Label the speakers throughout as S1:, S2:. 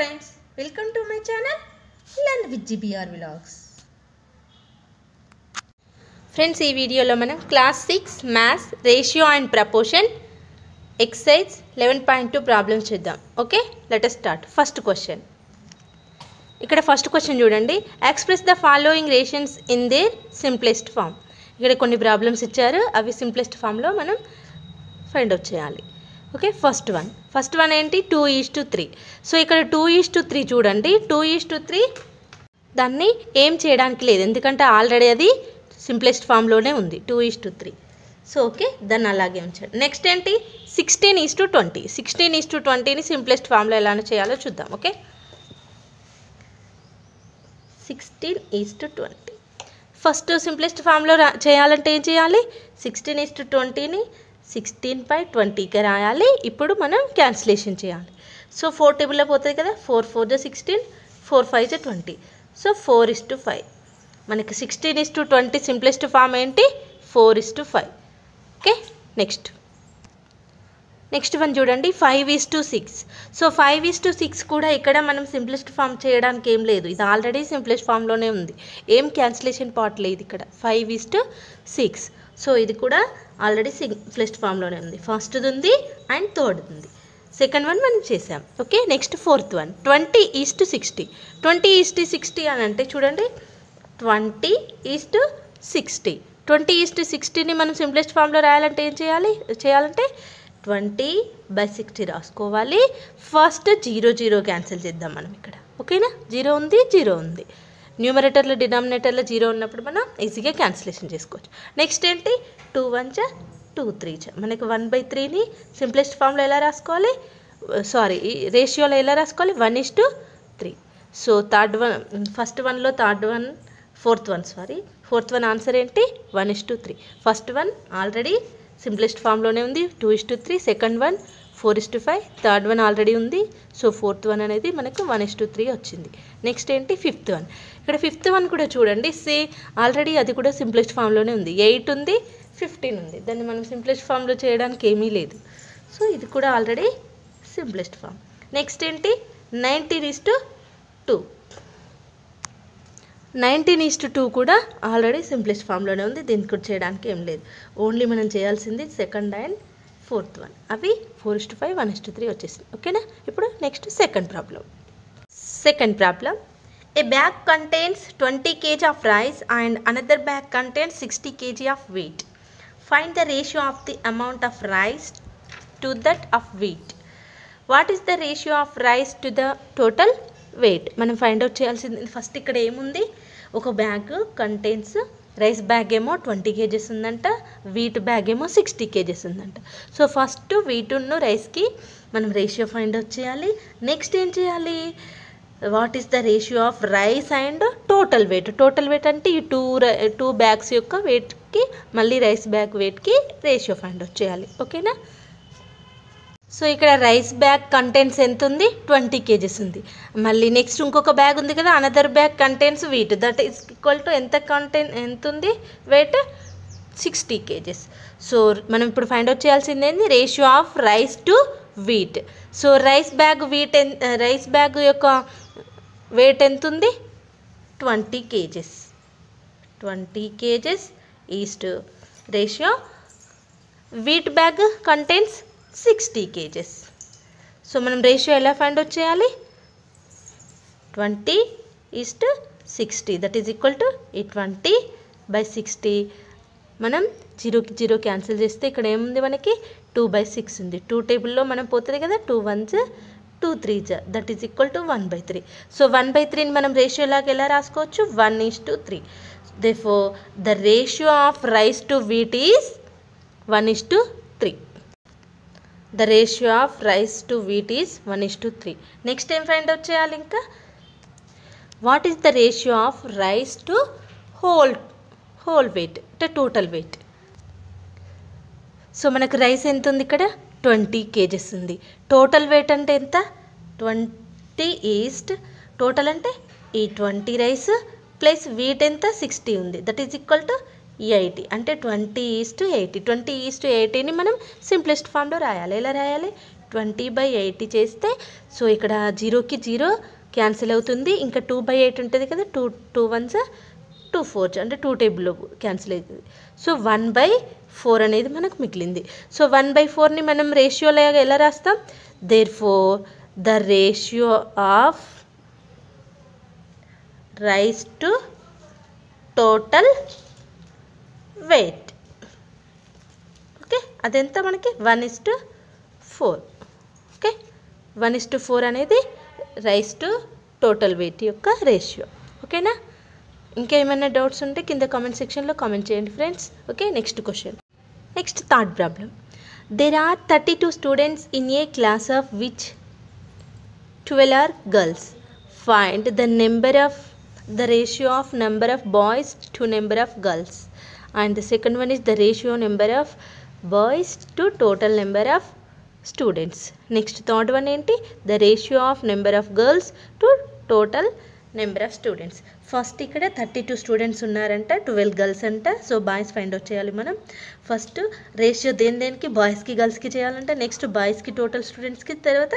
S1: Friends welcome to my channel learn with GBR vlogs friends ఈ వీడియోలో మనం class six maths ratio and proportion exercise eleven point two problems చూద్దాం. Okay let start first question ఇక్కడ first question చూడండి. Express the following rations in their simplest form ఇక్కడ కొన్ని problems ఇచ్చారు. అవి సింప్లెస్ట్ ఫామ్లో మనం ఫైండ్ అవుట్ చేయాలి. Okay first one first one ఏంటి? Two is to three so ఇక్కడ టూ ఈస్ట్ టు త్రీ చూడండి. టూ ఈస్ట్ టు త్రీ దాన్ని ఏం చేయడానికి లేదు. ఎందుకంటే ఆల్రెడీ అది సింప్లెస్ట్ ఫామ్లోనే ఉంది. Two is to three so okay దాన్ని అలాగే ఉంచాడు. నెక్స్ట్ ఏంటి? Sixteen is to twenty sixteen is to ట్వంటీని simplest ఫామ్లో ఎలా చేయాలో చూద్దాం okay sixteen is to twenty first simplest ఫామ్లో రా చేయాలంటే ఏం చేయాలి? సిక్స్టీన్ ఈస్ టు ట్వంటీని సిక్స్టీన్ బై ట్వంటీకి రాయాలి. ఇప్పుడు మనం క్యాన్సిలేషన్ చేయాలి. సో ఫోర్ టేబుల్లో పోతుంది కదా. ఫోర్ ఫోర్ జ సిక్స్టీన్ ఫోర్ ఫైవ్ జ twenty so four is to five మనకి sixteen is to twenty simplest form ఏంటి? Four is to five okay next next one చూడండి five is to six so five is to six కూడా ఇక్కడ మనం simplest form చేయడానికి ఏం లేదు. ఇది ఆల్రెడీ సింప్లెస్ట్ ఫామ్లోనే ఉంది. ఏం క్యాన్సిలేషన్ పార్ట్ లేదు ఇక్కడ. Five is to six so ఇది కూడా ఆల్రెడీ సింప్లెస్ట్ ఫామ్లోనే ఉంది. ఫస్ట్ది ఉంది అండ్ థర్డ్ ఉంది. సెకండ్ వన్ మనం చేసాం okay next fourth one twenty is to sixty twenty is to sixty అని అంటే చూడండి. Twenty is to sixty twenty is to సిక్స్టీని మనం సింప్లెస్ట్ ఫామ్లో రాయాలంటే ఏం చేయాలి? చేయాలంటే ట్వంటీ బై సిక్స్టీ రాసుకోవాలి. ఫస్ట్ జీరో జీరో క్యాన్సిల్ చేద్దాం మనం ఇక్కడ. ఓకేనా? జీరో ఉంది జీరో ఉంది. న్యూమరేటర్లో డినామినేటర్లో జీరో ఉన్నప్పుడు మనం ఈజీగా క్యాన్సిలేషన్ చేసుకోవచ్చు. నెక్స్ట్ ఏంటి? టూ వన్ చ టూ త్రీ చ. మనకి వన్ బై త్రీని సింప్లెస్ట్ ఫామ్లో ఎలా రాసుకోవాలి? సారీ రేషియోలో ఎలా రాసుకోవాలి? One is to three. So third one first one third one fourth one sorry. Fourth one answer ఏంటి? One is to three. First one already simplest ఫామ్లోనే ఉంది. Two is to three second one four is to five third one already ఉంది. So fourth one అనేది మనకు one is to three వచ్చింది. Next ఏంటి? Fifth one. ఇక్కడ fifth one కూడా చూడండి. సే already అది కూడా సింప్లెస్ట్ ఫామ్లోనే ఉంది. ఎయిట్ ఉంది ఫిఫ్టీన్ ఉంది. దాన్ని మనం సింప్లెస్ట్ ఫామ్లో చేయడానికి ఏమీ లేదు. సో ఇది కూడా ఆల్రెడీ సింప్లెస్ట్ ఫామ్. నెక్స్ట్ ఏంటి? Nineteen is to two. Nineteen is to two కూడా ఆల్రెడీ సింప్లెస్ట్ ఫామ్లోనే ఉంది దీనికి కూడా చేయడానికి ఏం లేదు. ఓన్లీ మనం చేయాల్సింది సెకండ్ అండ్ ఫోర్త్ వన్ అవి four is to five one is to three వచ్చేసింది. ఓకేనా? ఇప్పుడు next second problem second problem a bag contains twenty KG of rice and another bag contains sixty KG of wheat find the ratio of the amount of rice to that of wheat what is the ratio of rice to the total weight మనం find out చేయాల్సింది. First ఇక్కడ ఏముంది? ఒక bag contains rice bag ఏమో twenty kgs ఉందంట wheat bag ఏమో sixty kgs ఉందంట. So first వీటును రైస్కి మనం రేషియో ఫైండ్ అవుట్ చేయాలి. నెక్స్ట్ ఏం చేయాలి? What is the ratio of rice and total weight total weight అంటే ఈ టూ టూ బ్యాగ్స్ యొక్క వెయిట్కి మళ్ళీ రైస్ బ్యాగ్ వెయిట్కి రేషియో ఫైండ్ అవుట్ చేయాలి. ఓకేనా సో ఇక్కడ రైస్ బ్యాగ్ కంటెంట్స్ ఎంత ఉంది ట్వంటీ కేజెస్ ఉంది. మళ్ళీ నెక్స్ట్ ఇంకొక బ్యాగ్ ఉంది కదా another bag contents wheat that is equal to ఎంత కంటెంట్ ఎంత ఉంది వెయిట్ సిక్స్టీ కేజెస్. సో మనం ఇప్పుడు ఫైండ్ అవుట్ చేయాల్సింది ఏంది? Ratio of rice to wheat so rice bag wheat rice bag యొక్క వెయిట్ ఎంత ఉంది twenty KGs. Twenty KGs is to. Ratio wheat bag contents sixty KGs. So మనం ratio ఎలా find out చేయాలి? Twenty is to sixty. That is equal to ఈ twenty by sixty. మనం జీరోకి zero cancel చేస్తే ఇక్కడ ఏముంది మనకి? టూ బై సిక్స్ ఉంది. టూ టేబుల్లో మనం పోతుంది కదా? టూ వన్స్ టూ త్రీ జ that is equal to one by three. So one by త్రీని మనం రేషియో లాగా ఎలా రాసుకోవచ్చు? One is to three. Therefore the ratio of rice to wheat is one is to the ratio of rice to wheat is one is to three next ఏం find out చేయాలి ఇంకా? What is the ratio of rice to whole whole weight అంటే total weight so మనకు rice ఎంత ఉంది ఇక్కడ? Twenty kgs ఉంది. Total weight అంటే ఎంత? ట్వంటీ ఈస్ట్ టోటల్ అంటే ఈ ట్వంటీ రైస్ ప్లస్ వీట్ ఎంత? సిక్స్టీ ఉంది. That is equal to eighty అంటే twenty is to eighty. Twenty is to ఎయిటీని మనం సింప్లెస్ట్ ఫామ్లో రాయాలి. ఎలా రాయాలి? ట్వంటీ బై ఎయిటీ చేస్తే సో ఇక్కడ జీరోకి జీరో క్యాన్సిల్ అవుతుంది. ఇంకా టూ బై ఎయిట్ ఉంటుంది కదా two two ones two fours అంటే టూ టేబుల్ క్యాన్సిల్ అవుతుంది. సో వన్ బై ఫోర్ అనేది మనకు మిగిలింది. సో వన్ బై ఫోర్ని మనం రేషియోలో ఎలా రాస్తాం? Therefore the ratio of rice to total weight. Okay? అదెంత మనకి? One is to four. Okay? One is to four అనేది రైస్ టు టోటల్ వెయిట్ యొక్క రేషియో. ఓకేనా? ఇంకేమైనా డౌట్స్ ఉంటే కింద కామెంట్ సెక్షన్లో కామెంట్ చేయండి friends. Okay? Next question. Next third problem. There are thirty two students in a class of which twelve are girls find the number of the ratio of number of boys to number of girls and the second one is the ratio number of boys to total number of students next third one ఏంటి? The ratio of number of girls to total number of students first ఇక్కడ thirty two students ఉన్నారంట twelve girls అంట. So boys find out చేయాలి మనం. First ratio దేని దేనికి? బాయ్స్కి గర్ల్స్కి చేయాలంటే. నెక్స్ట్ బాయ్స్కి టోటల్ స్టూడెంట్స్కి తర్వాత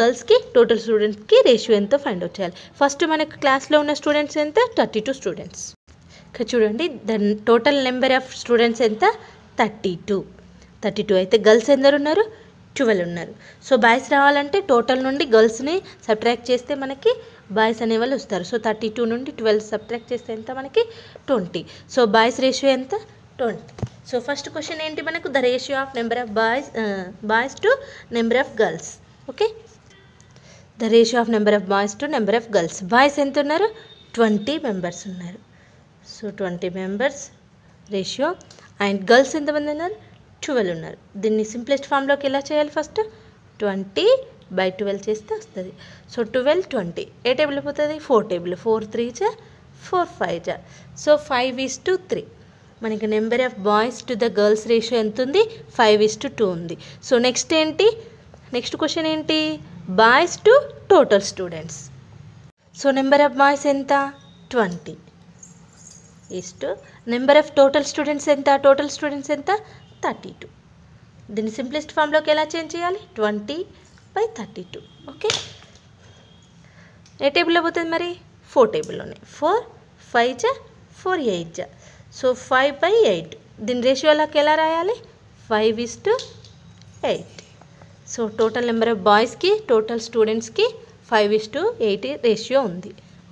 S1: గర్ల్స్కి టోటల్ స్టూడెంట్స్కి రేషియో ఎంతో ఫైండ్ అవుట్ చేయాలి. ఫస్ట్ మనకు క్లాస్లో ఉన్న స్టూడెంట్స్ ఎంత? థర్టీ టూ స్టూడెంట్స్ ఇక్కడ చూడండి the total number of students ఎంత? థర్టీ టూ థర్టీ టూ అయితే గర్ల్స్ ఎందరు ఉన్నారు? ట్వెల్వ్ ఉన్నారు. సో బాయ్స్ రావాలంటే టోటల్ నుండి గర్ల్స్ని సబ్ట్రాక్ట్ చేస్తే మనకి బాయ్స్ అనేవాళ్ళు వస్తారు. సో థర్టీ టూ నుండి ట్వెల్వ్ సబ్ట్రాక్ట్ చేస్తే ఎంత మనకి? ట్వంటీ సో బాయ్స్ రేషియో ఎంత? ట్వంటీ సో ఫస్ట్ క్వశ్చన్ ఏంటి మనకు? The ratio of number of boys boys to number of girls okay the ratio of number of boys to number of girls boys ఎంత ఉన్నారు? Twenty members ఉన్నారు. So twenty members ratio and girls ఎంతమంది ఉన్నారు? Twelve ఉన్నారు. దీన్ని simplest ఫామ్లోకి ఎలా చేయాలి ఫస్ట్ ట్వంటీ బై ట్వెల్వ్ చేస్తే వస్తుంది. సో ట్వెల్వ్ ట్వంటీ ఏ టేబుల్ పోతుంది? ఫోర్ టేబుల్ ఫోర్ త్రీ జా ఫోర్ ఫైవ్ జా so five is to three మనకి number of boys to the girls ratio ఎంత ఉంది? ఫైవ్ ఈస్ టు టూ ఉంది. సో నెక్స్ట్ ఏంటి? నెక్స్ట్ క్వశ్చన్ ఏంటి? Boys to total students so number of boys ఎంత? Twenty is to number of total students ఎంత? Total students ఎంత? Thirty two దీన్ని simplest ఫామ్లోకి ఎలా చేంజ్ చేయాలి? Twenty by thirty two okay ఏ టేబుల్లో పోతుంది మరి? ఫోర్ టేబుల్లోనే ఫోర్ ఫైవ్ జా ఫోర్ ఎయిట్ జా సో ఫైవ్ బై ఎయిట్ దీని రేషియోలోకి ఎలా రాయాలి? Five is to eight so total number of బాయ్స్కి టోటల్ స్టూడెంట్స్కి five is to eight ratio ఉంది.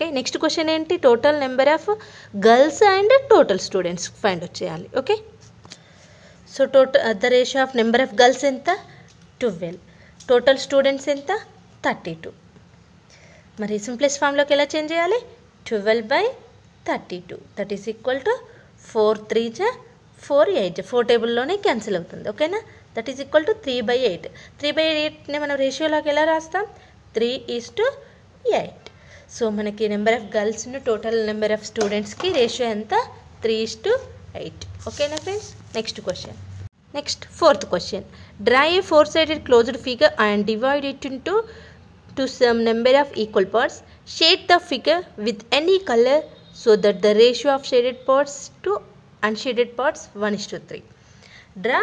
S1: ఓకే నెక్స్ట్ క్వశ్చన్ ఏంటి? Total number of girls and total students find out చేయాలి. Okay so total the ratio of number of girls ఎంత? Twelve total students ఎంత? Thirty two మరి simplest ఫామ్లోకి ఎలా change చేయాలి? Twelve by thirty two that is equal to four three జా four eight four టేబుల్లోనే cancel అవుతుంది. ఓకేనా that is equal to three by eight three by ఎయిట్ని మనం రేషియోలోకి ఎలా రాస్తాం? Three is to eight so మనకి నెంబర్ ఆఫ్ గర్ల్స్ను టోటల్ నెంబర్ ఆఫ్ స్టూడెంట్స్కి రేషియో ఎంత? Three is to eight. ఓకేనా friends? Next question. Next fourth question. Draw a four sided closed figure and divide it into some number of equal parts. Shade the figure with any colour so that the ratio of shaded parts to unshaded parts one is to three. Draw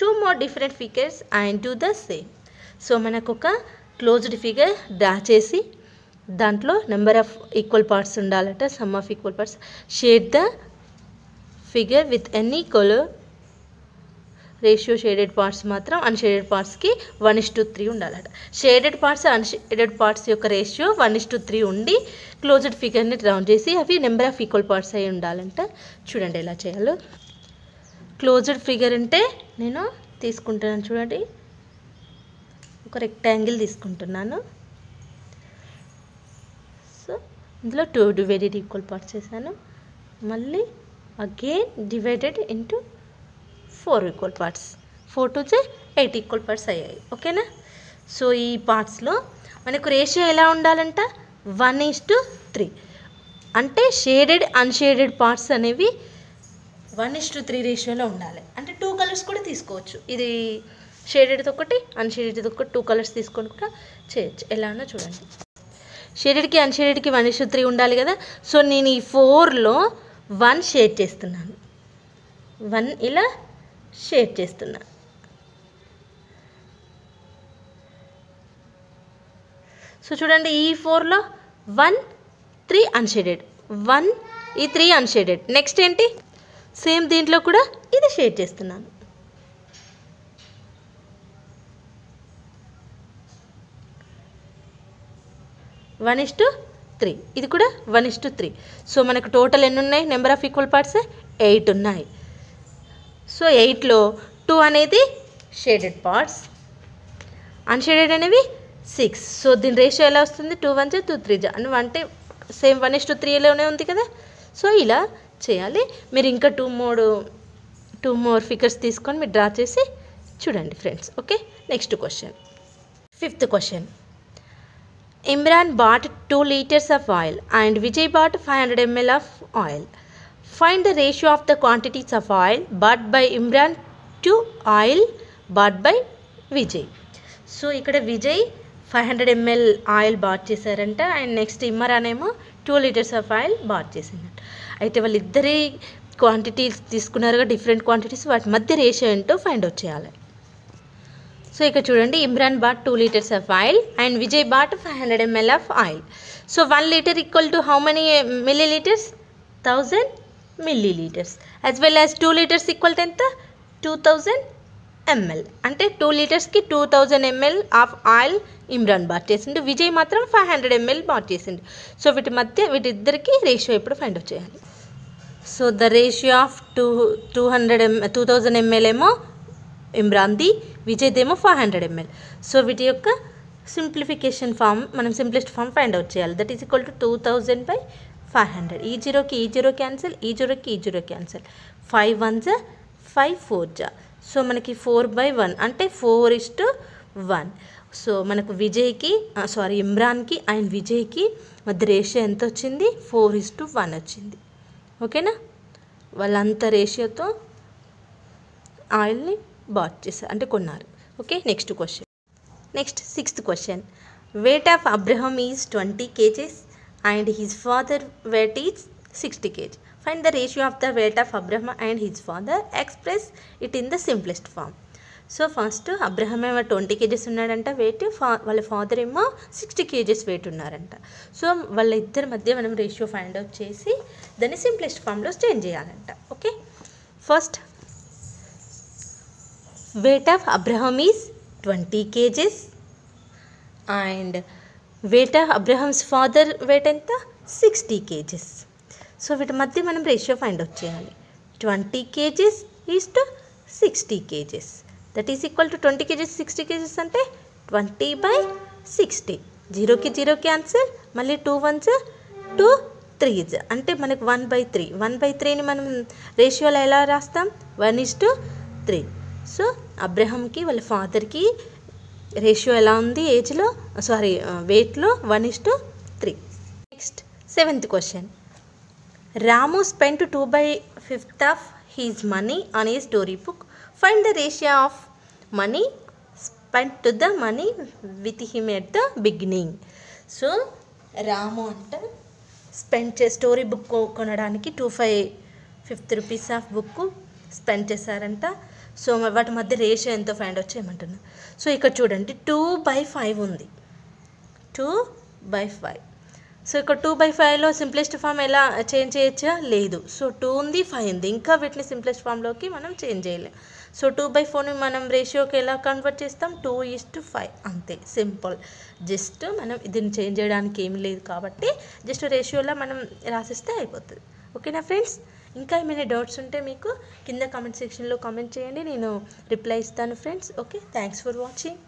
S1: two more different figures and do the same. So మనకు ఒక closed figure draw చేసి దాంట్లో number of equal parts ఉండాలట some of equal parts shade the figure with any colour ratio shaded parts మాత్రం unshaded పార్ట్స్కి one is to three ఉండాలట. Shaded parts unshaded parts యొక్క ratio one is to three ఉండి closed ఫిగర్ని round చేసి అవి number of equal parts అయి ఉండాలంట. చూడండి ఎలా చేయాలో. క్లోజ్డ్ ఫిగర్ అంటే నేను తీసుకుంటున్నాను చూడండి. ఒక రెక్టాంగిల్ తీసుకుంటున్నాను సో ఇందులో టూ డివైడెడ్ ఈక్వల్ పార్ట్స్ చేశాను. మళ్ళీ again divided into four equal parts four to eight equal parts అయ్యాయి. ఓకేనా సో ఈ పార్ట్స్లో మనకు రేషియో ఎలా ఉండాలంట? వన్ ఈస్ టు త్రీ అంటే షేడెడ్ అన్షేడెడ్ పార్ట్స్ అనేవి వన్ ఇస్ టు త్రీ రేషియోలో ఉండాలి. అంటే టూ కలర్స్ కూడా తీసుకోవచ్చు. ఇది షేడెడ్ది ఒకటి అన్షేడెడ్ది ఒకటి టూ కలర్స్ తీసుకొని కూడా చేయొచ్చు. ఎలానో చూడండి. షేడెడ్కి అన్షేడెడ్కి వన్ ఇష్యూ త్రీ ఉండాలి కదా. సో నేను ఈ ఫోర్లో వన్ షేడ్ చేస్తున్నాను. వన్ ఇలా షేడ్ చేస్తున్నా. సో చూడండి ఈ ఫోర్లో వన్ త్రీ అన్షేడెడ్ వన్ ఈ త్రీ అన్షేడెడ్ నెక్స్ట్ ఏంటి? సేమ్ దీంట్లో కూడా ఇది షేడ్ చేస్తున్నాను. One is to three. ఇది కూడా one is to three. So మనకు టోటల్ ఎన్ని ఉన్నాయి number of equal parts eight ఉన్నాయి. సో ఎయిట్లో టూ అనేది షేడెడ్ పార్ట్స్. అన్షేడెడ్ అనేవి సిక్స్. సో దీని రేషియో ఎలా వస్తుంది? టూ వన్ జా టూ త్రీ జా. అని అంటే సేమ్ వన్ ఇస్ టు త్రీలోనే ఉంది కదా? సో ఇలా చేయాలి. మీరు ఇంకా టూ మూడు టూ మోర్ ఫిగర్స్ తీసుకొని మీరు డ్రా చేసి చూడండి friends. Okay? Next question. Fifth question. Imran bought two litres of oil and Vijay bought five hundred ML of oil find the ratio of the quantities of oil bought by Imran to oil bought by Vijay so ఇక్కడ Vijay five hundred ML oil bought చేశారంట and next Imran ఏమో two litres of oil bought చేసిందంట. అయితే వాళ్ళిద్దరి quantities తీసుకున్నారుగా different quantities వాటి మధ్య ratio ఏంటో find out చేయాలి. సో ఇక్కడ చూడండి Imran bought two litres of oil and Vijay bought five hundred ML of oil so one litre equal to how many millilitres thousand millilitres as well as two litres equal to ఎంత? Two thousand ML అంటే two లీటర్స్కి two thousand ML of oil Imran bought చేసిండు. విజయ్ మాత్రం five hundred ML bought చేసిండు. So వీటి మధ్య వీటిద్దరికి ratio ఇప్పుడు find out చేయాలి. So the ratio of two two hundred M two thousand ML ఏమో ఇమ్రాన్ది విజయ్దేమో ఫైవ్ హండ్రెడ్ ఎంఎల్ సో వీటి యొక్క సింప్లిఫికేషన్ ఫామ్ మనం సింప్లెస్ట్ ఫామ్ ఫైండ్ అవుట్ చేయాలి. That is equal to two thousand by five hundred ఈ జీరోకి ఈ జీరో క్యాన్సిల్ ఈ జీరోకి ఈ జీరో క్యాన్సిల్ ఫైవ్ వన్ జా ఫైవ్ ఫోర్ జా సో మనకి ఫోర్ బై వన్ అంటే four is to one so మనకు విజయ్కి సారీ ఇమ్రాన్కి అండ్ విజయ్కి మధ్య రేషియో ఎంత వచ్చింది? ఫోర్ ఇస్ టు వన్ వచ్చింది. ఓకేనా వాళ్ళంత రేషియోతో ఆయిల్ని బాట్ చేశారు అంటే కొన్నారు. Okay next question. Next sixth question. Weight of Abraham is twenty kgs and his father weight is sixty kg find the ratio of the weight of Abraham and his father express it in the simplest form so first Abraham ఏమో twenty kgs ఉన్నాడంట weight ఫా వాళ్ళ father ఏమో sixty kgs weight ఉన్నారంట. So వాళ్ళ ఇద్దరి మధ్య మనం రేషియో ఫైండ్ అవుట్ చేసి దాన్ని సింప్లెస్ట్ ఫామ్లో చేంజ్ చేయాలంట. Okay first weight of Abraham is twenty kgs and weight of Abraham's father weight ఎంత? సిక్స్టీ కేజెస్ సో వీటి మధ్య మనం రేషియో ఫైండ్ అవుట్ చేయాలి. Twenty kgs is to sixty kgs that is equal to twenty kgs sixty kgs అంటే twenty by sixty జీరోకి zero cancel మళ్ళీ two ones two threes అంటే మనకు one by three one by త్రీని మనం రేషియోలో ఎలా రాస్తాం? One is to three so అబ్రహంకి వాళ్ళ ఫాదర్కి రేషియో ఎలా ఉంది? ఏజ్లో? సారీ వెయిట్లో? One is to three. Next seventh question Ramu spent two by fifth of his money on a story book. Find the ratio of money spent to the money with him at the beginning. So Ramu అంట spend చే story book కొనడానికి two five fifth rupees of book spend చేశారంట. So వాటి మధ్య ratio ఎంతో find out చేయమంటున్నా. So ఇక్కడ చూడండి two by five ఉంది. Two by five. సో ఇక్కడ టూ బై ఫైవ్లో సింప్లెస్ట్ ఫామ్ ఎలా చేంజ్ చేయొచ్చా? లేదు. సో టూ ఉంది ఫైవ్ ఉంది. ఇంకా వీటిని సింప్లెస్ట్ ఫామ్లోకి మనం చేంజ్ చేయలేం. సో టూ బై ఫోర్ని మనం రేషియోకి ఎలా కన్వర్ట్ చేస్తాం? Two is to five. అంతే. సింపుల్. జస్ట్ మనం దీన్ని చేంజ్ చేయడానికి ఏమి లేదు కాబట్టి జస్ట్ రేషియోలో మనం రాసిస్తే అయిపోతుంది. ఓకేనా ఫ్రెండ్స్? ఇంకా ఏమైనా డౌట్స్ ఉంటే మీకు కింద కామెంట్ సెక్షన్లో కామెంట్ చేయండి. నేను రిప్లై ఇస్తాను friends okay thanks for watching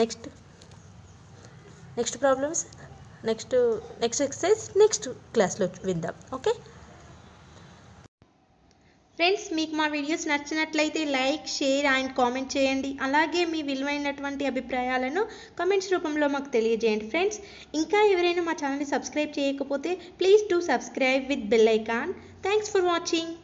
S1: next next problems next next exercise next క్లాస్లో విందాం. ఓకే
S2: ఫ్రెండ్స్ మీకు మా వీడియోస్ నచ్చినట్లయితే లైక్ షేర్ అండ్ కామెంట్ చేయండి. అలాగే మీ విలువైనటువంటి అభిప్రాయాలను కామెంట్స్ రూపంలో మాకు తెలియజేయండి. ఫ్రెండ్స్ ఇంకా ఎవరైనా మా ఛానల్ని సబ్స్క్రైబ్ చేయకపోతే please do subscribe with bell icon thanks for watching